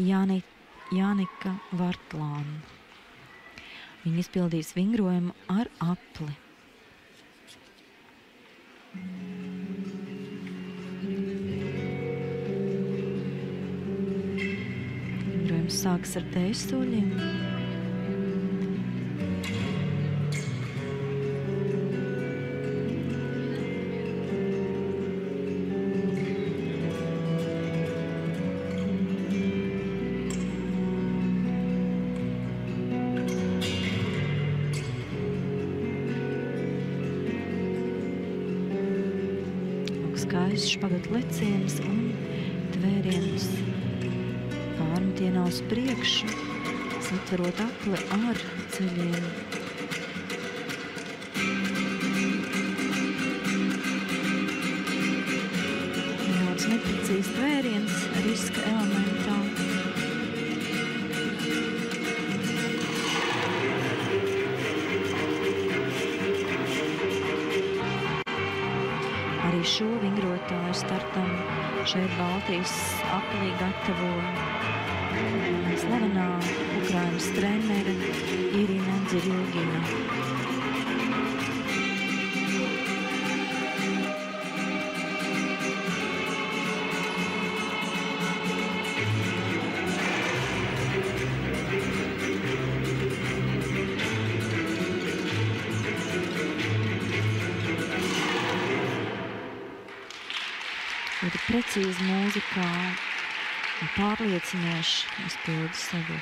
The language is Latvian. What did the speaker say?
Jāni, Jānika Vartlāna. Viņa izpildīs vingrojumu ar apli. Vingrojums sākas ar teisoļiem. Skaists špagat leciens un tvēriens pārmetienā uz priekšu, satverot apli ar ceļiem. Ļoti neprecīzs tvēriens, riska elementā. Arī šo vingrotāju startam šeit Baltijas aplī gatavo slavenā Ukrainas trenere Irina Dzirilgina. Ļoti precīzi mūzikā. Pārliecinoši. Izpilda savu